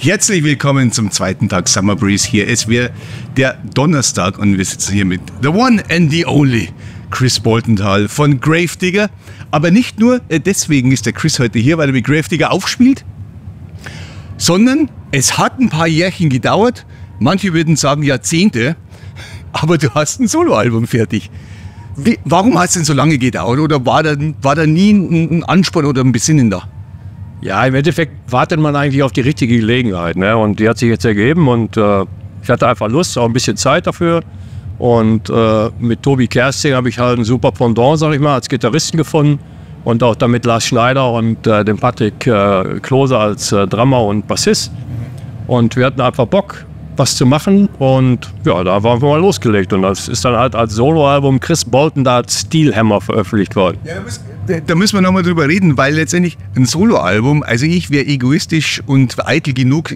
Herzlich willkommen zum zweiten Tag Summer Breeze hier. Es wäre der Donnerstag und wir sitzen hier mit the one and the only Chris Boltenthal von Gravedigger. Aber nicht nur äh, deswegen ist der Chris heute hier, weil er mit Gravedigger aufspielt, sondern es hat ein paar Jährchen gedauert. Manche würden sagen Jahrzehnte, aber du hast ein Soloalbum fertig. Wie, warum hat es denn so lange gedauert oder war da, war da nie ein, ein Ansporn oder ein Besinnen da? Ja, im Endeffekt wartet man eigentlich auf die richtige Gelegenheit. Ne? Und die hat sich jetzt ergeben und äh, ich hatte einfach Lust, auch ein bisschen Zeit dafür. Und äh, mit Tobi Kersting habe ich halt ein super Pendant, sag ich mal, als Gitarristen gefunden. Und auch damit Lars Schneider und äh, den Patrick äh, Klose als äh, Drummer und Bassist. Und wir hatten einfach Bock, was zu machen. Und ja, da waren wir mal losgelegt. Und das ist dann halt als Soloalbum Chris Bolton da als Steelhammer veröffentlicht worden. Ja, da, müssen wir nochmal drüber reden, weil letztendlich ein Soloalbum, also ich wäre egoistisch und eitel genug,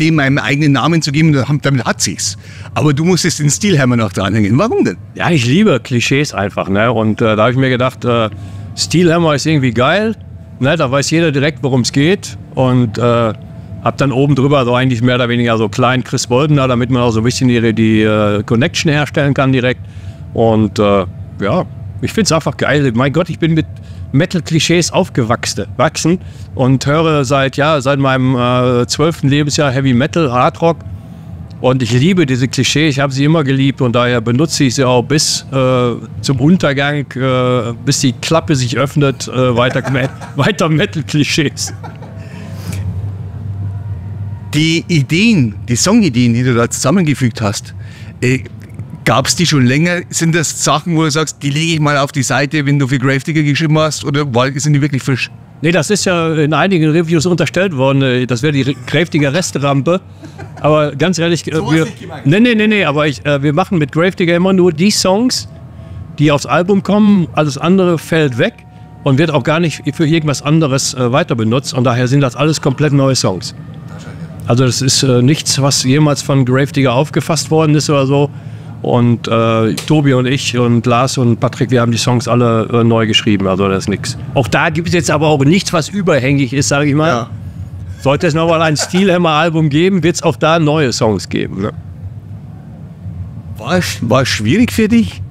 dem meinen eigenen Namen zu geben, damit hat sich's. Aber du musstest den Steelhammer noch dranhängen. Warum denn? Ja, ich liebe Klischees einfach. Ne? Und äh, da habe ich mir gedacht, äh, Steelhammer ist irgendwie geil. Ne? Da weiß jeder direkt, worum es geht. Und äh, habe dann oben drüber so eigentlich mehr oder weniger so klein Chris Bolden da, damit man auch so ein bisschen die, die äh, Connection herstellen kann direkt. Und äh, ja, ich finde es einfach geil. Mein Gott, ich bin mit Metal-Klischees aufgewachsen und höre seit, ja, seit meinem äh, zwölften äh, Lebensjahr Heavy Metal, Hard Rock. Und ich liebe diese Klischees, ich habe sie immer geliebt und daher benutze ich sie auch bis äh, zum Untergang, äh, bis die Klappe sich öffnet, äh, weiter, weiter Metal-Klischees. Die Ideen, die Songideen, die du da zusammengefügt hast, äh, Gab es die schon länger? Sind das Sachen, wo du sagst, die lege ich mal auf die Seite, wenn du für Gravedigger geschrieben hast? Oder sind die wirklich frisch? Nee, das ist ja in einigen Reviews unterstellt worden. Äh, das wäre die Gravedigger Restrampe. Aber ganz ehrlich, äh, so wir, nee, nee, nee, nee, aber ich, äh, wir machen mit Gravedigger immer nur die Songs, die aufs Album kommen. Alles andere fällt weg und wird auch gar nicht für irgendwas anderes äh, weiter benutzt. Und daher sind das alles komplett neue Songs. Also das ist äh, nichts, was jemals von Gravedigger aufgefasst worden ist oder so. Und äh, Tobi und ich und Lars und Patrick, wir haben die Songs alle äh, neu geschrieben, also das ist nichts. Auch da gibt es jetzt aber auch nichts, was überhängig ist, sage ich mal. Ja. Sollte es nochmal ein Steelhammer-Album geben, wird es auch da neue Songs geben. Ne? War, war schwierig für dich?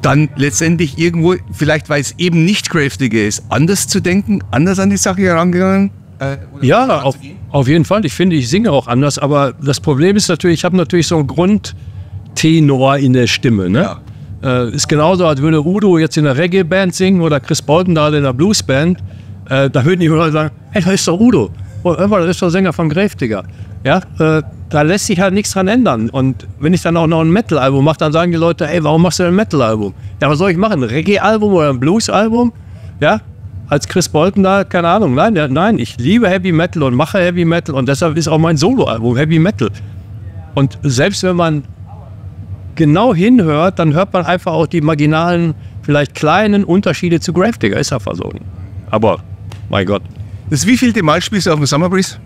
Dann letztendlich irgendwo, vielleicht weil es eben nicht Gravedigger ist, anders zu denken, anders an die Sache herangegangen? Äh, ja, auf, auf, jeden Fall. Ich finde, ich singe auch anders. Aber das Problem ist natürlich, ich habe natürlich so einen Grundtenor in der Stimme. Ne? Ja. Äh, ist genauso, als würde Udo jetzt in einer Reggae-Band singen oder Chris Bolton da in einer Blues-Band. Äh, da würden die Leute sagen: Hey, da ist doch Udo. Oh, das ist doch Sänger von Gravedigger. Ja, äh, da lässt sich halt nichts dran ändern. Und wenn ich dann auch noch ein Metal-Album mache, dann sagen die Leute: Ey, warum machst du ein Metal-Album? Ja, was soll ich machen? Ein Reggae-Album oder ein Blues-Album? Ja, als Chris Bolton da, keine Ahnung, nein, nein, ich liebe Heavy Metal und mache Heavy Metal und deshalb ist auch mein Soloalbum Heavy Metal. Und selbst wenn man genau hinhört, dann hört man einfach auch die marginalen, vielleicht kleinen Unterschiede zu Gravedigger, ist ja versorgen. Aber, mein Gott. Das wievielte Mal spielst du auf dem Summer Breeze?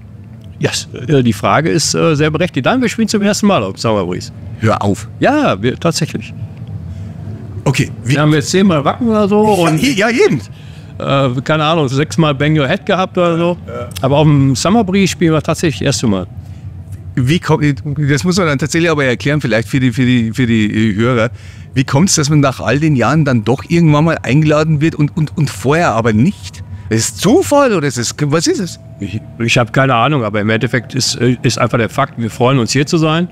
Ja, yes, äh, die Frage ist äh, sehr berechtigt. Nein, wir spielen zum ersten Mal auf dem Summer Breeze. Hör auf. Ja, wir, tatsächlich. Okay. Wir haben jetzt zehnmal Wacken oder so. Und ja, jeden äh, keine Ahnung, sechsmal Bang Your Head gehabt oder so. Ja. Aber auf dem Summer Breeze spielen wir tatsächlich das erste Mal. Wie kommt, das muss man dann tatsächlich aber erklären, vielleicht für die, für die, für die Hörer. Wie kommt es, dass man nach all den Jahren dann doch irgendwann mal eingeladen wird und, und, und vorher aber nicht? Ist es Zufall oder ist es, was ist es? Ich, ich habe keine Ahnung, aber im Endeffekt ist, ist einfach der Fakt, wir freuen uns hier zu sein.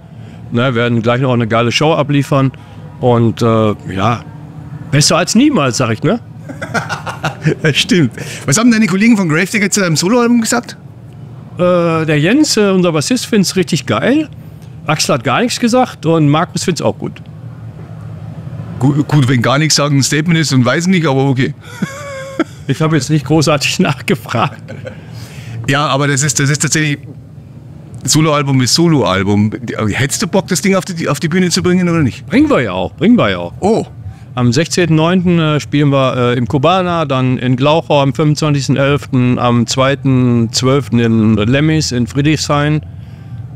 Ne, werden gleich noch eine geile Show abliefern. Und äh, ja, besser als niemals, sag ich, ne? das stimmt. Was haben deine Kollegen von Gravedigger zu deinem Soloalbum gesagt? Äh, der Jens, äh, unser Bassist, findet es richtig geil. Axel hat gar nichts gesagt und Markus findet es auch gut. gut. Gut, wenn gar nichts sagen ein Statement ist und weiß nicht, aber okay. ich habe jetzt nicht großartig nachgefragt. Ja, aber das ist, das ist tatsächlich. Soloalbum ist Soloalbum. Hättest du Bock, das Ding auf die, auf die Bühne zu bringen oder nicht? Bringen wir ja auch, bringen wir ja auch. Oh. Am 16.09. Äh, spielen wir äh, im Kubana, dann in Glauchau am 25.11., am 2.12. in Lemmis in Friedrichshain.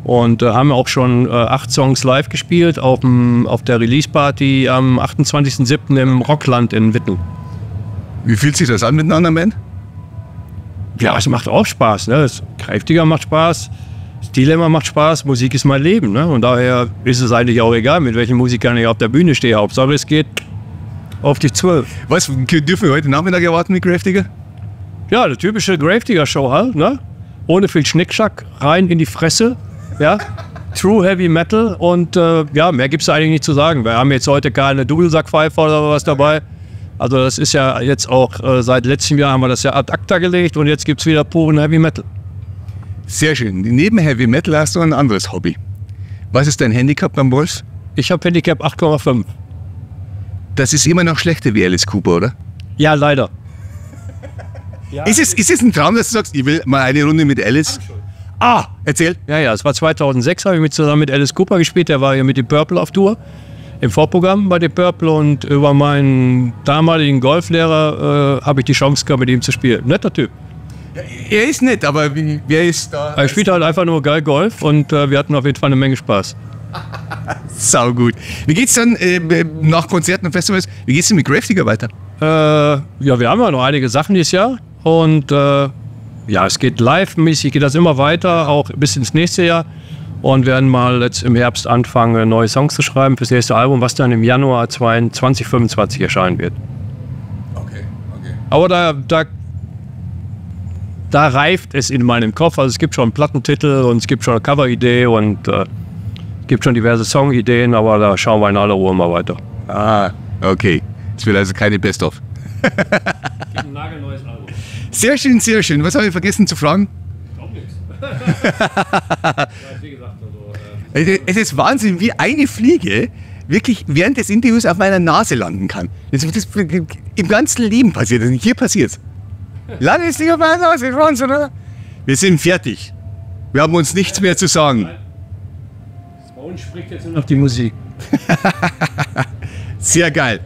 Und äh, haben auch schon äh, acht Songs live gespielt auf, dem, auf der Release-Party am 28.07. im Rockland in Witten. Wie fühlt sich das an mit einer anderen Band? ja, es macht auch Spaß. Ne? Das Kräftiger macht Spaß. Das Dilemma macht Spaß. Musik ist mein Leben. Ne? Und daher ist es eigentlich auch egal, mit welchen Musikern ich auf der Bühne stehe. Hauptsache, es geht auf die 12. Was dürfen wir heute Nachmittag erwarten mit Kräftiger? Ja, eine typische Gravedigger-Show halt. Ne? Ohne viel Schnickschack, rein in die Fresse. Ja? True Heavy Metal und äh, ja, mehr gibt es eigentlich nicht zu sagen. Wir haben jetzt heute keine Dudelsackpfeife oder was dabei. Also das ist ja jetzt auch, äh, seit letztem Jahr haben wir das ja ad acta gelegt und jetzt gibt es wieder puren Heavy Metal. Sehr schön. Neben Heavy Metal hast du ein anderes Hobby. Was ist dein Handicap beim Wolf? Ich habe Handicap 8,5. Das ist immer noch schlechter wie Alice Cooper, oder? Ja, leider. Ja. Ist, es, ist es ein Traum, dass du sagst, ich will mal eine Runde mit Alice? Ah, erzähl. Ja, ja, es war 2006, habe ich mit, zusammen mit Alice Cooper gespielt. Der war ja mit dem Purple auf Tour im Vorprogramm bei dem Purple und über meinen damaligen Golflehrer äh, habe ich die Chance gehabt, mit ihm zu spielen. Netter Typ. Er ist nett, aber wie, wer ist da? Er spielt halt einfach nur geil Golf und äh, wir hatten auf jeden Fall eine Menge Spaß. Sau gut. Wie geht's dann äh, nach Konzerten und Festivals? Wie geht's denn mit Graftiger weiter? Äh, ja, wir haben ja noch einige Sachen dieses Jahr und äh, ja, es geht live-mäßig, geht das immer weiter, auch bis ins nächste Jahr. Und werden mal jetzt im Herbst anfangen, neue Songs zu schreiben fürs nächste Album, was dann im Januar 2025 erscheinen wird. Okay, okay. Aber da, da, da reift es in meinem Kopf. Also es gibt schon einen Plattentitel und es gibt schon eine Coveridee und äh, gibt schon diverse Songideen, aber da schauen wir in aller Ruhe mal weiter. Ah, okay. Es wird also keine Best-of. ein nagelneues Album. Sehr schön, sehr schön. Was habe ich vergessen zu fragen? Nichts. wie gesagt, also, äh es ist Wahnsinn, wie eine Fliege wirklich während des Interviews auf meiner Nase landen kann. Das, das, Im ganzen Leben passiert das nicht. Hier passiert es. Landest nicht auf meiner Nase, Wahnsinn, oder? Wir sind fertig. Wir haben uns nichts mehr zu sagen. Uns spricht jetzt nur noch die Musik. Sehr geil.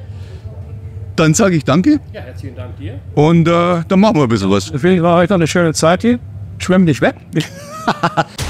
Dann sage ich danke. Ja, herzlichen Dank dir. Und äh, dann machen wir ein bisschen was. Deswegen war heute eine schöne Zeit hier. Schwimm nicht weg.